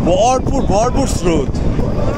Barpur, Barpur Road.